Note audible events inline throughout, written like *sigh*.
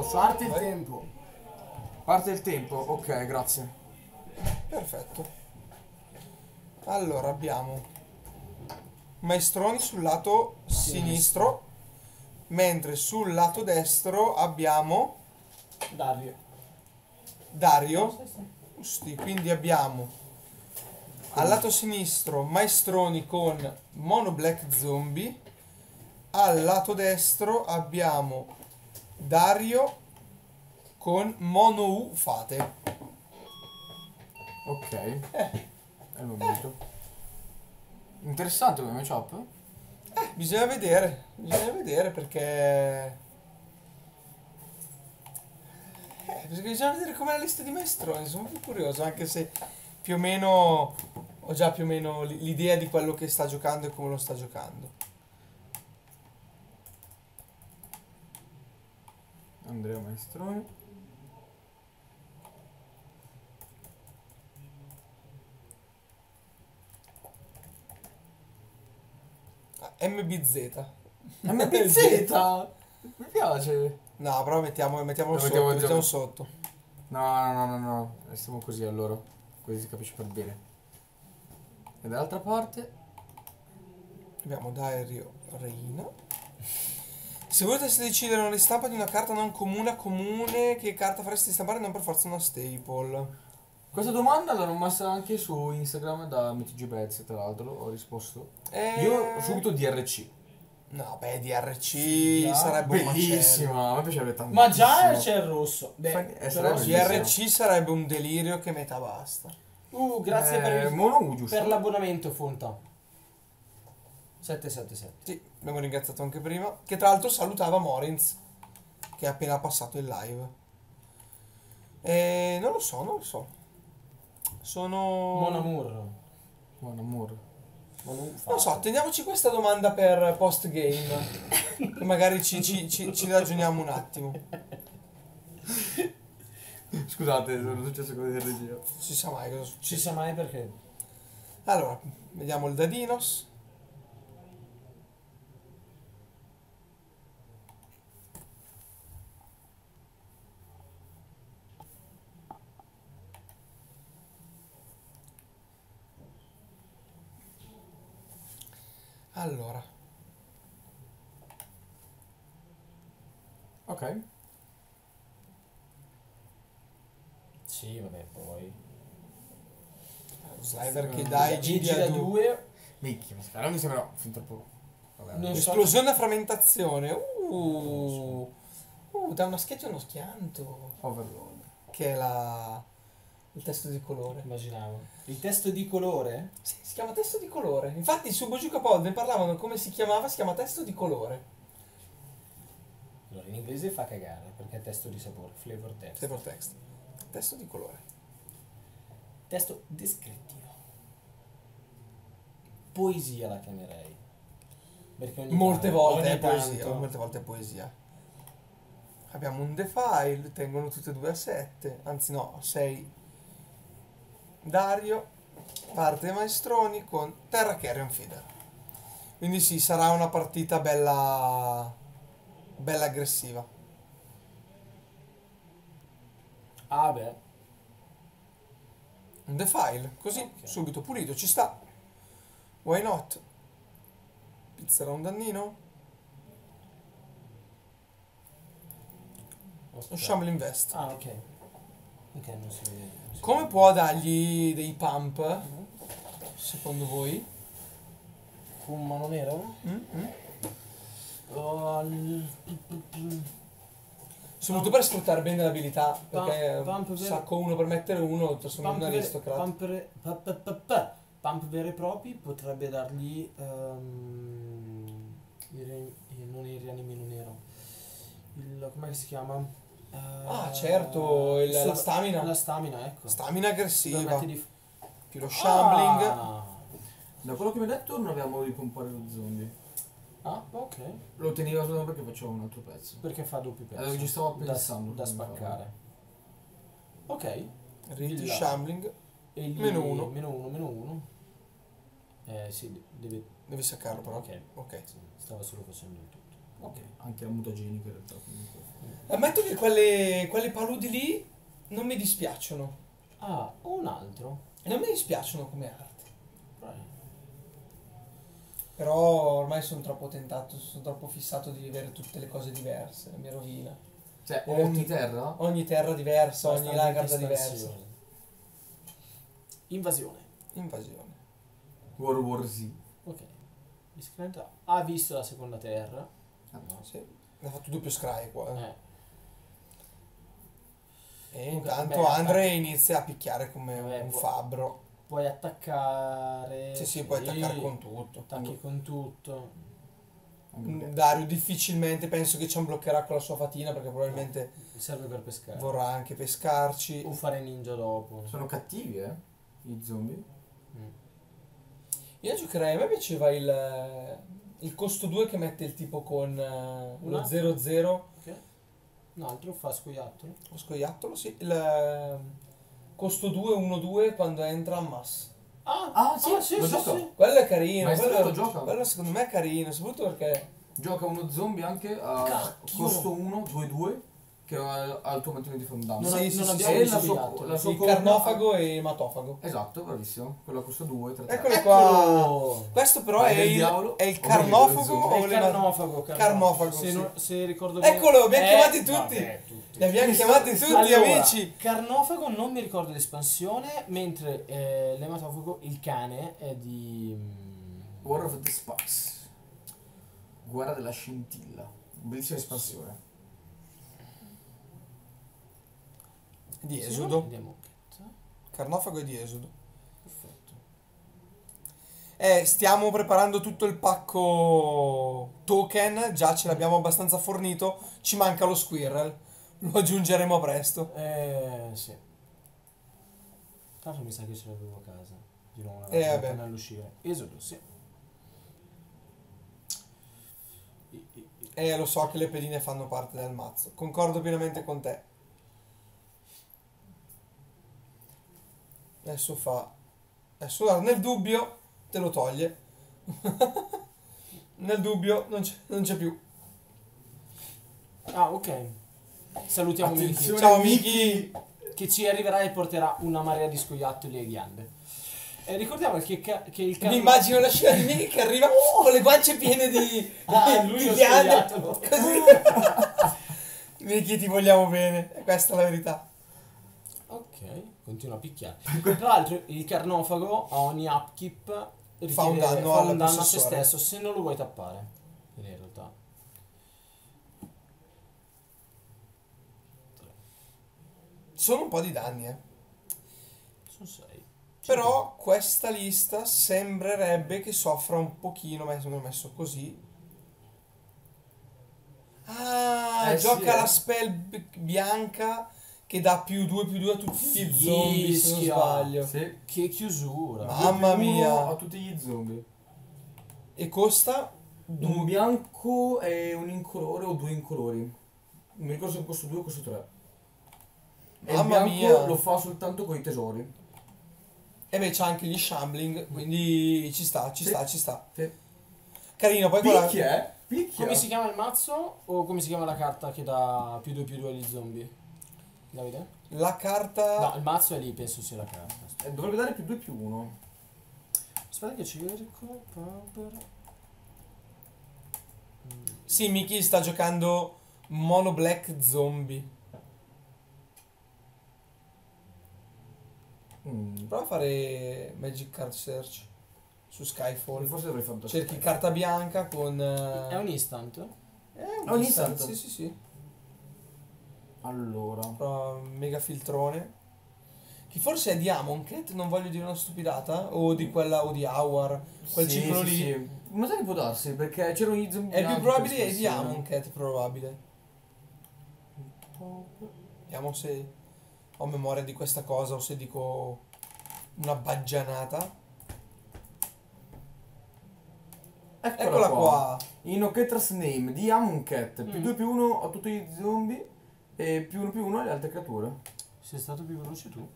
Posso Parte il tempo. Parte il tempo, ok, grazie. Perfetto. Allora abbiamo maestroni sul lato sinistro, mentre sul lato destro abbiamo Dario. Dario. Giusti, quindi abbiamo al lato sinistro maestroni con Mono Black Zombie, al lato destro abbiamo Dario con Mono U Fate. Ok. È il momento. Interessante come matchup. Eh, bisogna vedere, bisogna vedere perché... Eh, bisogna vedere com'è la lista di maestroni, sono più curioso, anche se più o meno ho già più o meno l'idea di quello che sta giocando e come lo sta giocando. Andrea Maestroni. Ah, MBZ. MBZ! *laughs* Mi piace. No, però mettiamo, mettiamolo Lo sotto, mettiamo già- mettiamo sotto. No, no, no, no, no. Restiamo così allora. Così si capisce per bene. E dall'altra parte? Abbiamo Dario Reina. *laughs* Se volete decidere una ristampa di una carta non comune a comune, che carta fareste stampare non per forza una staple? Questa domanda l'hanno messa anche su Instagram da MTG Bets, tra l'altro, ho risposto. Eh, Io ho subito DRC. No, beh, DRC sarebbe un macello. Bellissima, a me piacerebbe tantissimo. Ma già c'è il rosso. Beh, Fa- eh, però sarebbe. DRC sarebbe un delirio che metà basta. Uh, grazie per, Eh, per l'abbonamento, Fonta. 777. Sì, abbiamo ringraziato anche prima. Che tra l'altro salutava Morinz, che è appena passato il live. E non lo so, non lo so. Sono... Mon Amour. Mon Non lo so, teniamoci questa domanda per post game. che magari ci, ci, ci, ci ragioniamo un attimo. Scusate, sono successe cose di regia. Non si sa mai cosa succede. sa mai perché. Allora, vediamo il Dadinos. Allora, Ok. Sì, vabbè, poi. slider che dai Gigi da a 2. 2. Micchia, ma spero mi sembra fin troppo... Vabbè. Non so- Esplosione e frammentazione. Uh, uh, da una scheggia uno schianto. Overlord. Che è la, il testo di colore. Immaginavo. Il testo di colore? Sì, si chiama testo di colore. Infatti su Bojuka Pod ne parlavano come si chiamava, si chiama testo di colore. Allora, in inglese fa cagare perché è testo di sapore, flavor text. Flavor text. Testo di colore. Testo descrittivo. Poesia la chiamerei. Perché ogni Molte tanto- volte ogni è poesia, tanto- molte volte è poesia. Abbiamo un defile, tengono tutte e due a 7, anzi no, a 6. Dario, parte Maestroni con Terra Carrion Feeder. Quindi sì, sarà una partita bella bella aggressiva. Ah, beh. Un defile, così, Ok. subito pulito, ci sta. Why not? Pizzerà un dannino? ok. Un Shamble Invest. Ah, ok. Ok, non si vede. Come può dargli dei pump, secondo voi? Un mano nero? Mm? Mm? Oh, il- Soprattutto per sfruttare bene l'abilità, perché Pump- sacco uno per mettere uno, trasformare in un aristocratico. pump, re- pump veri e propri potrebbe dargli ehm, il re- il- non il rianimino nero il come si chiama Ah, certo, il- la stamina. la stamina ecco Stamina aggressiva, di- più lo shambling. ah, Da quello che mi ha detto non abbiamo di pompare lo zombie. ah, ok Lo teneva solo perché facevo un altro pezzo. perché fa doppio pezzo Allora, ci stavo da- pensando da, come spaccare ok Villa. shambling, e lì, Meno uno. meno uno meno uno eh sì deve devi saccarlo però. ok Ok. Stava solo facendo il tutto Ok. Anche la mutagenica in realtà comunque. Ammetto che quelle, quelle paludi lì non mi dispiacciono. Ah, ho un altro. Non mi dispiacciono come arte. Vai. Però ormai sono troppo tentato, sono troppo fissato di avere tutte le cose diverse, la mia rovina. Cioè, Eh, ogni terra? Ogni terra diversa, ogni carta diversa. Invasione. Invasione. World War Z. Ok. Ha visto la seconda terra. Ah, no. Sì. Ne ha fatto doppio scry qua. eh. Eh. E intanto Andre inizia a picchiare come Vabbè, un può- fabbro. Puoi attaccare. Sì, sì, puoi attaccare con tutto. Attacchi con tutto. Perché- Dario difficilmente penso che ci bloccherà con la sua fatina perché probabilmente Serve per pescare. vorrà anche pescarci. O fare ninja dopo. Sono cattivi, eh? I zombie. Mm. Io giocherei, a me piaceva il, il costo 2 che mette il tipo con Un lo altro? 0-0. Ok. Un altro fa scoiattolo. Lo scoiattolo, sì. Il eh, costo 2-1-2 quando entra a mass. Ah, Ah, sì, sì, lo sì, gioco. sì. Quello è carino. Ma è quello, gioco? quello secondo me è carino, soprattutto perché Gioca uno zombie anche a Cacchio! costo 1, 2, 2, che ha ha il tuo mattino di fondamento. Non, Sì, non sì, sì, abbiamo sì. E la sua- la sua- il corna- carnofago e il matofago. Esatto, bravissimo. Quello costa 2, 3, 3. Eccolo qua. Questo però è il, diavolo? è il O carnofago o È il carnofago, Carnofago, Se, sì. non- se ricordo bene. Eccolo, abbiamo Eh, chiamati tutti. vabbè, tutti. Li abbiamo chiamati tutti Allora, amici. Carnofago non mi ricordo l'espansione, mentre eh, l'ematofago, il cane, è di... mm, War of the Sparks. Guerra della scintilla. Bellissima espansione. Di Esodo. Carnofago di Esodo. Perfetto. Eh, stiamo preparando tutto il pacco token, già ce l'abbiamo abbastanza fornito, ci manca lo squirrel, lo aggiungeremo presto. Eh, sì. Tanto mi sa che ce l'avevo a casa. Di nuovo Eh, vabbè. all'uscire. Esodo, sì. Eh, lo so che le pedine fanno parte del mazzo, concordo pienamente con te. Adesso fa... Adesso guarda, nel dubbio te lo toglie. *laughs* nel dubbio non c'è, non c'è più. Ah, ok. Salutiamo Miki. Ciao Miki! Che ci arriverà e porterà una marea di scoiattoli e ghiande. E ricordiamo che, ca- che il Mi carno... immagino la scena di Miki che arriva con le guance piene di, *laughs* Ah, di- lui di ghiande. *laughs* Miki ti vogliamo bene, questa è la verità. Continua a picchiare. *laughs* Tra l'altro il carnofago a ogni upkeep Fa un danno fa un danno a se stesso se non lo vuoi tappare. In realtà. Sono un po' di danni, eh. Sono sei. Però questa lista sembrerebbe che soffra un pochino, ma sono messo così. Ah, Eh, sì, gioca eh. la spell bi- bianca che dà più 2 più 2 a tutti gli zombie, se non sbaglio. Sì. Che chiusura. Ma- Mamma mia. A tutti gli zombie. E costa Un 2. bianco e un incolore o due incolori. Non mi ricordo se costa 2 o costa 3. E il Mamma bianco mia. lo fa soltanto con i tesori. E beh, c'ha anche gli shambling, quindi ci sta, ci Sì. sta, ci sta. Sì. Carino, poi. Picchia, eh? Picchia. Come si chiama il mazzo? O come si chiama la carta che dà più 2 più 2 agli zombie? Davide? La carta... No, il mazzo è lì, penso sia la carta. Eh, dovrebbe dare più 2 più 1. Aspetta che cerco. Power. Sì, Miki sta giocando Mono Black Zombie. Mm. Prova a fare Magic Card Search su Skyfall. Forse dovrei fare Cerchi carta bianca con... eh, È un instant? È un È un instant, instant? Sì, sì, sì. Allora. Prova mega filtrone. Che forse è di Amonkhet, non voglio dire una stupidata. O di quella, o di Hour. Quel Sì, ciclo sì, lì. sì. Ma sai che può darsi? Perché c'erano gli zombie È più probabile è di. Amonkhet, probabile. Vediamo se ho memoria di questa cosa o se dico una baggianata. Eccola, Eccola qua. In Oketras Name di Amonkhet. Più Mm. 2 più 1 a tutti gli zombie. E più 1 più 1 alle altre creature. Sei stato più veloce tu?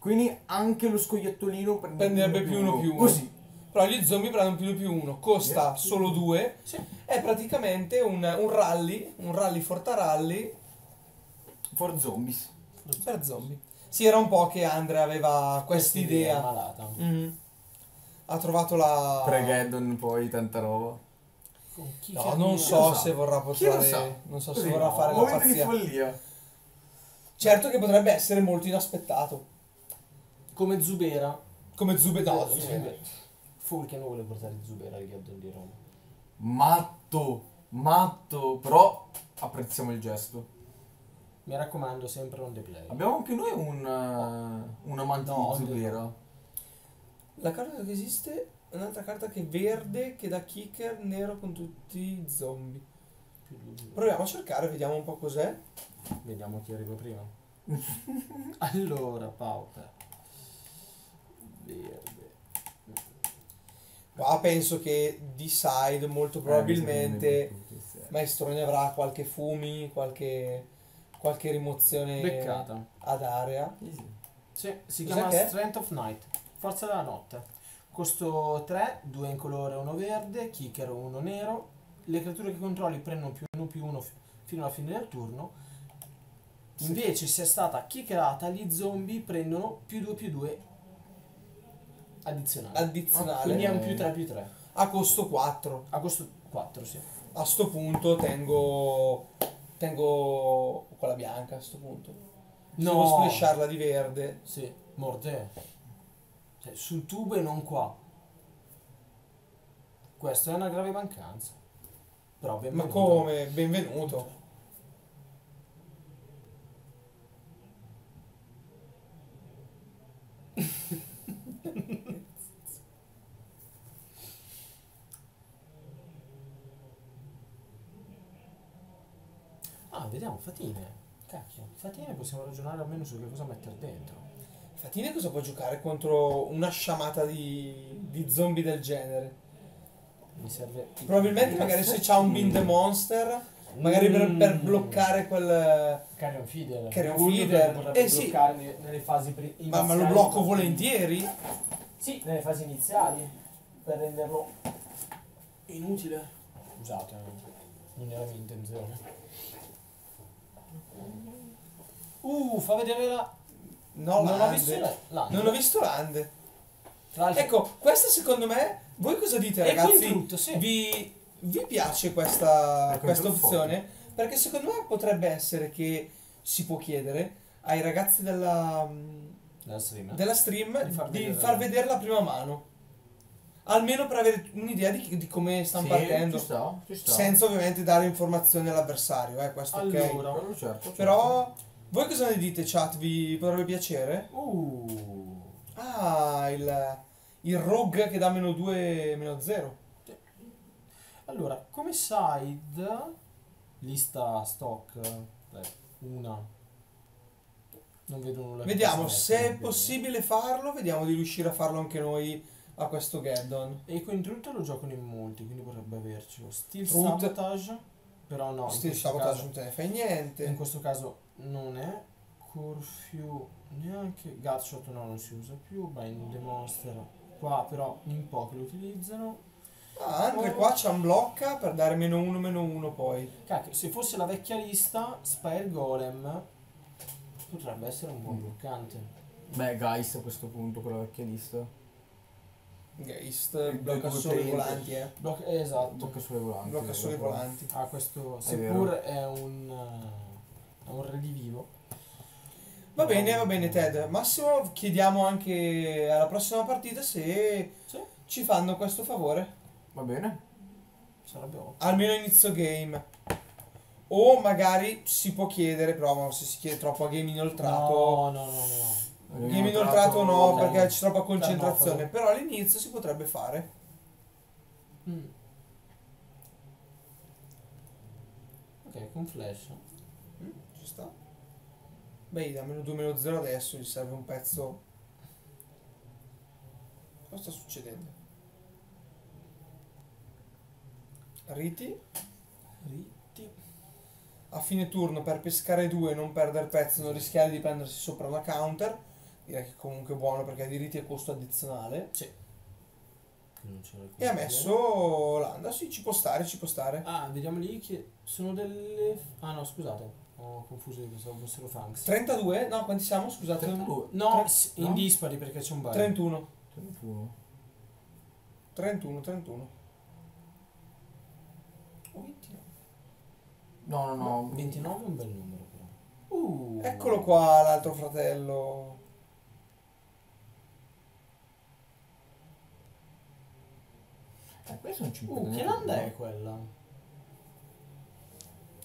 Quindi anche lo scoiattolino Prenderebbe più uno più uno. Così. Però gli zombie prendono più 2 più 1, costa Yeah. solo 2. Sì. È praticamente un, un rally, un rally Forta Rally For zombies. per zombie. Sì, era un po' che Andre aveva quest'idea. malata. Mhm. Ha trovato la... Pre-Gaddon poi tanta roba. Con chi No, non so se vorrà portare... sa? Non so se vorrà no, fare la pazzia. follia. Certo che potrebbe essere molto inaspettato. Come Zubera. Come Zube no, Zube. Zubera. Non vuole portare Zubera al Gaddon di Roma. Matto, matto, però apprezziamo il gesto. Mi raccomando, sempre on the play. Abbiamo anche noi un, uh, un amante No, di Zubera. La carta che esiste un'altra carta che è verde che da kicker nero con tutti i zombie. Proviamo a cercare, vediamo un po' cos'è. Vediamo chi arriva prima. *laughs* allora, pauta. Verde. Qua penso che Decide molto probabilmente Sì. Maestrone avrà qualche fumi, qualche, qualche rimozione Beccata. ad area. Sì, si Cos'è chiama che? Strength of Night. Forza della notte. Costo 3, 2 in colore, 1 verde, kicker 1 nero. Le creature che controlli prendono più 1 più 1 fino alla fine del turno. Invece se è stata kickerata, gli zombie prendono più 2 più 2 addizionali. Addizionale Quindi è un più 3 più 3. a costo 4. A costo 4, sì. A sto punto tengo tengo quella bianca a sto punto. No. Devo splasharla di verde. Sì, morte. Cioè, sul tubo e non qua. Questa è una grave mancanza. Però Ma benvenuto. come? Benvenuto. Ah, vediamo, Fatine. Cacchio, Fatine possiamo ragionare almeno su che cosa mettere dentro. Fatine cosa può giocare contro una sciamata di, di zombie del genere? Mi serve... Probabilmente magari se c'ha un Bind Monster, magari per, Mm. per bloccare quel... Carrion Feeder. Carrion Feeder. Eh, sì. bloccare nelle fasi pri- Ma, ma lo blocco volentieri? Sì, nelle fasi iniziali. Per renderlo inutile. Scusate, non era mia intenzione. Uh, fa vedere la... No, non ho visto la... l'Ande. Non ho visto l'Ande. Ecco, questa secondo me... Voi cosa dite È ragazzi? contrutto, sì. Vi, vi piace questa, questa opzione? Perché secondo me potrebbe essere che si può chiedere ai ragazzi della, Della stream. della stream Di far di vedere- far vedere la prima mano. Almeno per avere un'idea di, di come stanno Sì, partendo. Ci sta, ci sta. Senza ovviamente dare informazioni all'avversario, eh, questo ok. Allora. Quello certo, certo. Però voi cosa ne dite chat? Vi potrebbe piacere? Uh. Ah, il, il rogue che dà meno 2, meno 0. Allora, come side, lista stock, beh, una. Non vedo nulla. Vediamo se è possibile farlo, vediamo di riuscire a farlo anche noi a questo Gaddon. E con Intruto lo giocano in molti, quindi potrebbe avercelo. Steel Root. Sabotage, però no, in Steel sabotage caso, non te ne fai in niente. questo caso non è. Curfew neanche. Gutshot no, non si usa più. Bind the Monster. Qua però in pochi lo utilizzano. Ah, Andre qua ci blocca per dare meno 1, meno 1 poi. Cacchio, se fosse la vecchia lista, Spire Golem potrebbe essere un buon Mm. bloccante. Beh, Geist a questo punto, con la vecchia lista. Geist blocca solo i volanti, eh. Bloc- eh, esatto. Tocca solo i volanti. Blocca solo i dopo. volanti. Ah, questo, È seppur è un, è un redivivo. Va bene, va bene Ted. Massimo chiediamo anche alla prossima partita se Sì, ci fanno questo favore. Va bene. sarebbe ottimo. Almeno inizio game. O magari si può chiedere, però se si chiede troppo a game inoltrato. No, no, no, no. Game inoltrato no, no. perché c'è troppa concentrazione. Termofono. Però all'inizio si potrebbe fare. Mm. Ok, con flash. Ci sta. Beh, da meno 2 meno 0 adesso gli serve un pezzo. Cosa sta succedendo? Riti. Ritti. A fine turno per pescare 2 non perdere pezzo, non rischiare di prendersi sopra una counter. Direi che comunque è buono perché di riti è costo addizionale. Sì. E ha messo Landa, sì, ci può stare, ci può stare. Ah, vediamo lì che sono delle... Ah no, scusate. Ho confuso pensavo fossero Fangs. 32? No, quanti siamo? Scusate. 32. No, Tre- s- no? in dispari perché c'è un bar. 31. 31. 31, 31. O 29. No, no, no. 29 è un bel numero però. Uh. Eccolo qua l'altro fratello. Eh, questo è un 5. Uh, che landa è quella?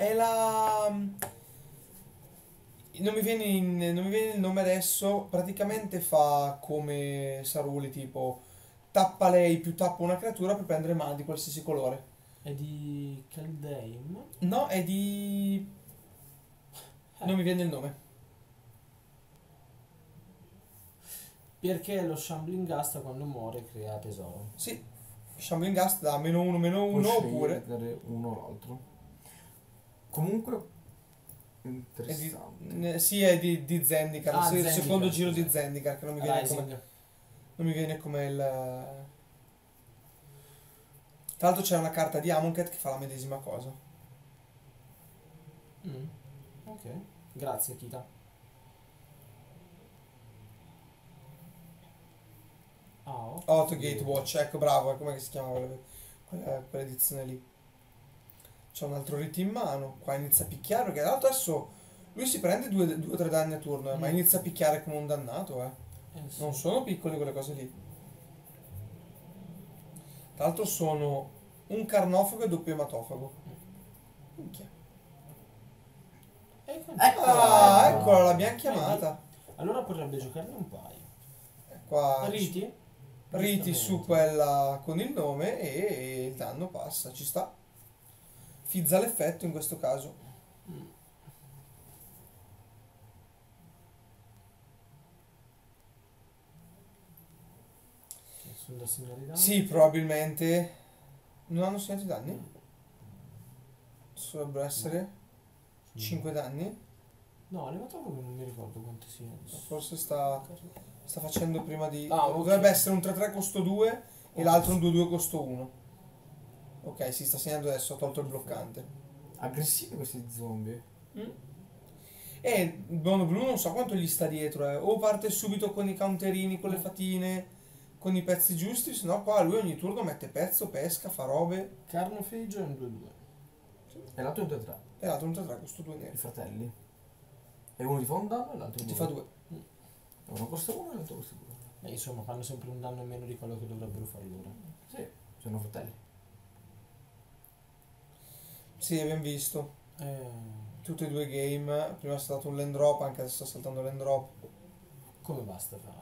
È la... Non mi, viene in- non mi viene il nome adesso, praticamente fa come Saruli, tipo tappa lei più tappa una creatura per prendere mana di qualsiasi colore. È di Keldaim? No, è di... Non mi viene il nome. Perché lo Shambling Gasta quando muore crea tesoro. Sì, Shambling Gast da meno uno, meno uno, oppure... uno o l'altro. Comunque È di, interessante. eh, sì, è di, di Zendikar, Ah, sì, il Zendikar, secondo giro di Zendikar, che non mi viene come... Rising. Non mi viene come il... Tra l'altro c'è una carta di Amonkhet che fa la medesima cosa. Mm. Ok. Grazie Kita. Ah, oh. Auto Gatewatch, ecco bravo, come si chiama quella, quella, quell'edizione lì. C'è un altro rito in mano, qua inizia a picchiare, perché tra l'altro adesso lui si prende 2 o 3 danni a turno, eh, ma Mm. inizia a picchiare come un dannato, eh. Eh, sì. Non sono piccole quelle cose lì. Tra l'altro sono un carnofago e doppio ematofago. Minchia. E con- Ah, Eccola. eccola, l'abbiamo chiamata. Allora potrebbe giocarne un paio. Qua Riti? riti su quella con il nome e il danno passa, ci sta. Fizza l'effetto in questo caso. Mm. I danni? Sì, probabilmente non hanno segnato i danni. Dovrebbero essere Mm. 5 danni. No, le trovo che non mi ricordo quanti siano. Forse sta, sta facendo prima di... Ah, ok. Dovrebbe essere un 3-3 costo 2 e l'altro un 2-2 costo 1. Ok, si sta segnando adesso, ha tolto il bloccante. Aggressivi questi zombie. E il Bono Blu non so quanto gli sta dietro, eh. o parte subito con i counterini, con le fatine, con i pezzi giusti, se no qua lui ogni turno mette pezzo, pesca, fa robe. Carnofage è un 2-2. E l'altro è un 3-3. E l'altro un 3-3 costo 2 I neri. fratelli. E uno ti fa un danno e l'altro Ti due. fa 2. Uno costa uno e l'altro costa due. Beh, insomma, fanno sempre un danno in meno di quello che dovrebbero fare loro. Sì, sono fratelli. Sì, abbiamo visto. Eh, Tutti e due i game. Prima è stato un land drop, anche adesso sta saltando l'end drop. come basta fatto?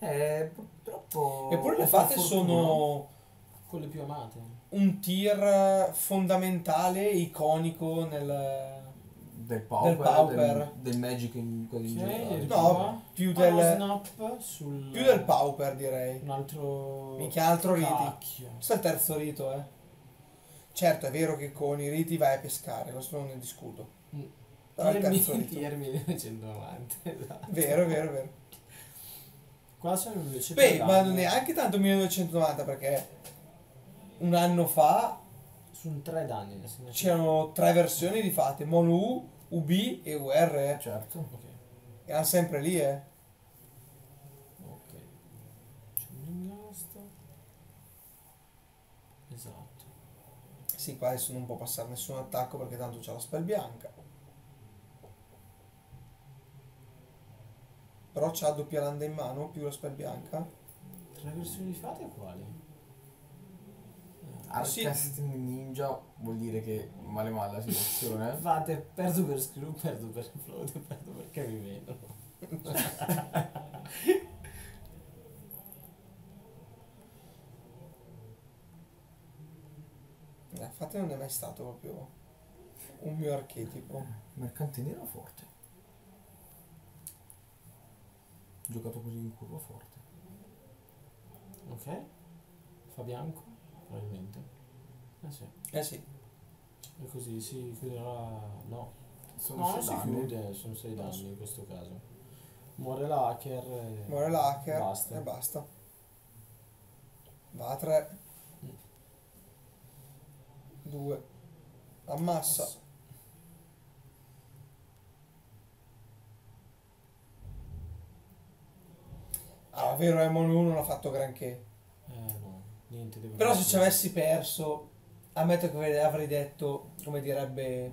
Eh, purtroppo... Eppure le fate sono Con le più amate. un tier fondamentale, iconico nel... Del pauper, Del pauper. Del, del magic in in generale. No, più del- snap sul... Più del pauper direi. Un altro... Mica altro. Cacchio. Questo è il terzo rito, eh. Certo, è vero che con i riti vai a pescare, questo non ne discuto. Mm. Però è il terzo rito. tiermi 1990. *laughs* esatto. Vero, vero, vero. Qua sono invece Beh, ma danni. neanche tanto 1990 perché un anno fa Sono tre danni. c'erano tre versioni di fate, Mono U, UB e UR. eh. Certo. Ok, Erano sempre lì, eh. ok. C'è un ingasto. Esatto. Sì, qua adesso non può passare nessun attacco perché tanto c'è la spell bianca. Però c'ha doppia landa in mano più la spell bianca. Tre versioni di fate quali? Eh, sì. Arcasting ninja vuol dire che male male la situazione. eh. *laughs* Fate, perdo per screw, perdo per float, perdo perché mi *laughs* Eh, Fate non è mai stato proprio un mio archetipo. Mercante nero forte. Giocato così in curva forte. Ok? Fa bianco? Probabilmente. Eh sì. Eh sì. E così si chiuderà. No. Sono no, non sei si danni. chiude, sono 6 danni in questo caso. Muore l'hacker e Muore l'hacker Basta. e basta. Va a 3. 2. Ammassa. Ah, vero, Emon 1 non ha fatto granché. Eh no, niente Però se ci avessi perso, ammetto che avrei detto, come direbbe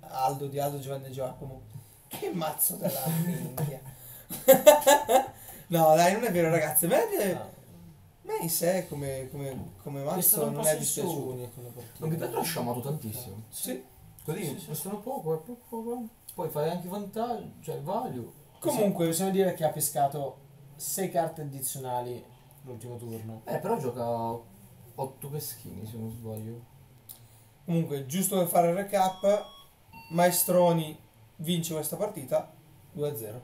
Aldo di Aldo Giovanni Giacomo, che mazzo della minchia. *laughs* no, dai, non è vero, ragazzi. A me, Ah, a me in sé, come, come, come mazzo, non è dispiaciuto. mi Pietro ha sciamato tantissimo. Sì. Così Sì, sì. costano poco, è poco. Poi fai anche vantaggio, cioè value. Comunque possiamo dire che ha pescato 6 carte addizionali l'ultimo turno. Eh, però gioca 8 peschini se non sbaglio. Comunque, giusto per fare il recap, Maestroni vince questa partita 2-0.